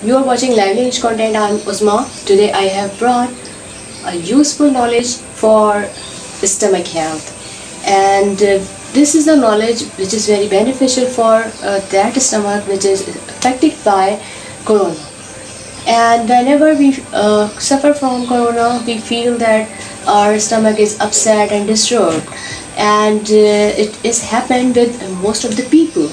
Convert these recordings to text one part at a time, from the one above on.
You are watching Lively English Content. I'm Uzma. Today I have brought a useful knowledge for stomach health, and uh, this is the knowledge which is very beneficial for uh, that stomach which is affected by corona. And whenever we uh, suffer from corona, we feel that our stomach is upset and disturbed, and uh, it is happened with most of the people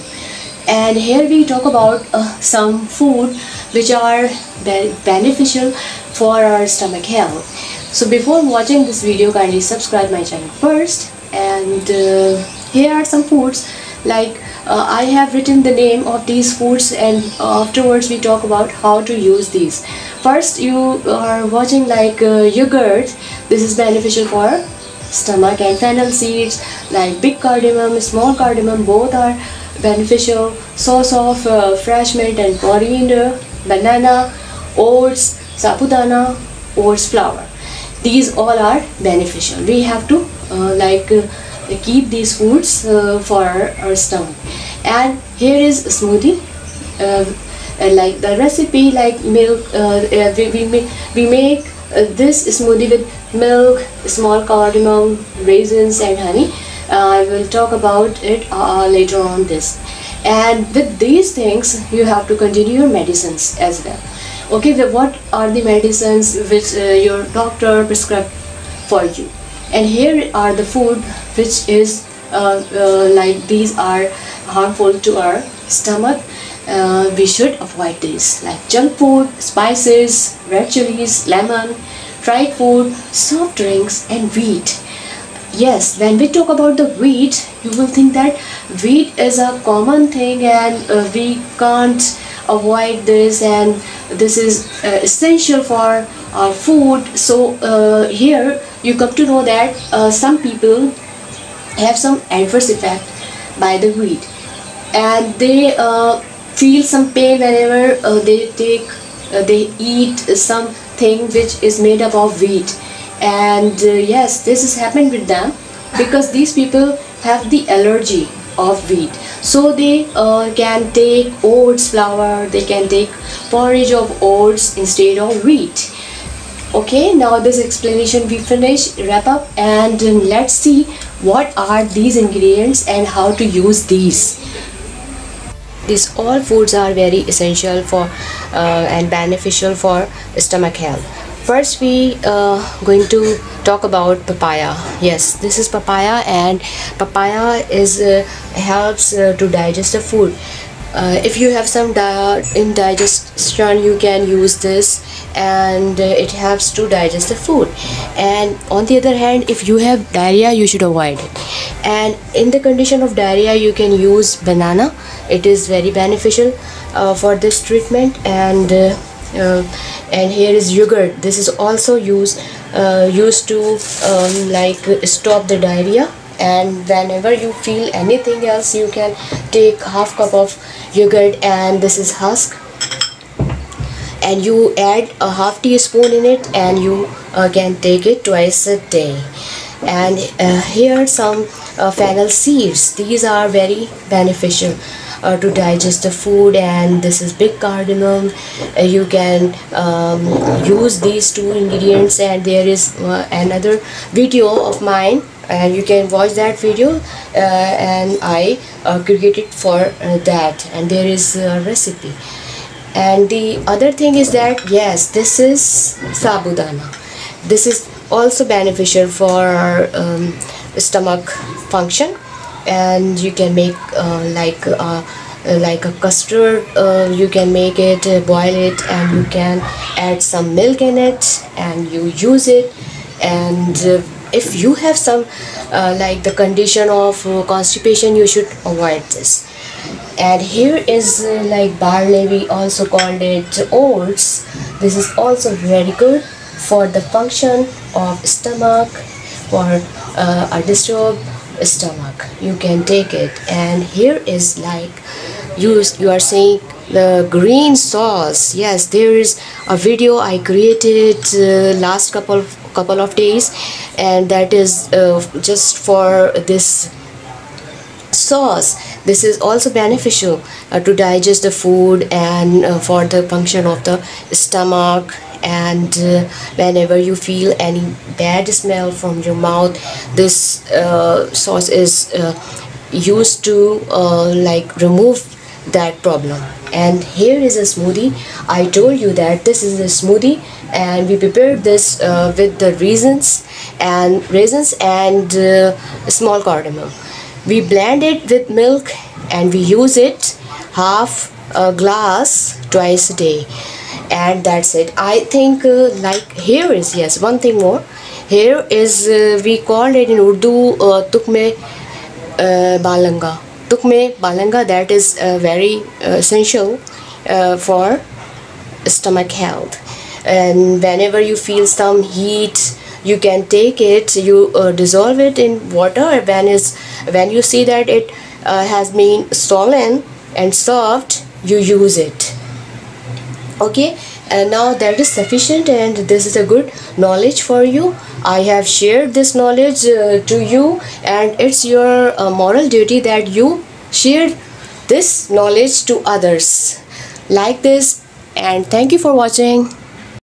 and here we talk about uh, some food which are be beneficial for our stomach health. So before watching this video kindly subscribe my channel first. And uh, here are some foods like uh, I have written the name of these foods and afterwards we talk about how to use these. First you are watching like uh, yogurt. This is beneficial for stomach and fennel seeds like big cardamom small cardamom both are beneficial source of uh, fresh mint and coriander, banana, oats, sabudana, oats flour. These all are beneficial. We have to uh, like uh, keep these foods uh, for our stomach. And here is a smoothie. Uh, like the recipe, like milk, uh, we, we, make, we make this smoothie with milk, small cardamom, raisins, and honey I will talk about it uh, later on this. And with these things you have to continue your medicines as well. Okay what are the medicines which uh, your doctor prescribed for you? And here are the food which is uh, uh, like these are harmful to our stomach. Uh, we should avoid these like junk food spices red chilies lemon fried food soft drinks and wheat yes when we talk about the wheat you will think that wheat is a common thing and uh, we can't avoid this and this is uh, essential for our food. So uh, here you come to know that uh, some people have some adverse effect by the wheat and they uh, feel some pain whenever uh, they take they eat something which is made up of wheat and uh, yes this has happened with them because these people have the allergy of wheat. So they uh, can take oats flour they can take porridge of oats instead of wheat. Okay now this explanation we finish wrap up and let's see what are these ingredients and how to use these. These all foods are very essential for uh, and beneficial for stomach health first we uh, going to talk about papaya. Yes this is papaya and papaya is uh, helps uh, to digest the food. Uh, if you have some indigestion you can use this and uh, it helps to digest the food. And on the other hand if you have diarrhea you should avoid it. And in the condition of diarrhea you can use banana. It is very beneficial uh, for this treatment and and here is yogurt. This is also used uh, used to um, like stop the diarrhea. And whenever you feel anything else you can take half cup of yogurt and this is husk. And you add a half teaspoon in it and you uh, can take it twice a day. And uh, here some uh, fennel seeds. These are very beneficial uh, to digest the food and this is big cardamom. Uh, you can um, use these two ingredients and there is uh, another video of mine and you can watch that video uh, and I uh, created for uh, that and there is a recipe. And the other thing is that yes this is sabudana. This is also beneficial for um, stomach function and you can make uh, like uh, like a custard uh, you can make it uh, boil it and you can add some milk in it and you use it. And uh, if you have some uh, like the condition of constipation you should avoid this. And here is like barley we also called it oats. This is also very good for the function of stomach for a disturbed stomach. You can take it. And here is like you you are saying the green sauce. Yes there is a video i created uh, last couple couple of days. And that is uh, just for this sauce. This is also beneficial uh, to digest the food and uh, for the function of the stomach and uh, whenever you feel any bad smell from your mouth this uh, sauce is uh, used to uh, like remove that problem. And here is a smoothie. I told you that this is a smoothie and we prepared this uh, with the raisins and raisins and small cardamom. We blend it with milk and we use it half a glass twice a day and that's it. I think uh, like here is yes one thing more. Here is uh, we called it in urdu uh, tukme uh, balanga. Tukme balanga that is uh, very uh, essential uh, for stomach health. And whenever you feel some heat you can take it you dissolve it in water. When is when you see that it has been swollen and soft you use it okay and now that is sufficient and this is a good knowledge for you. I have shared this knowledge uh, to you and it's your uh, moral duty that you share this knowledge to others. Like this and thank you for watching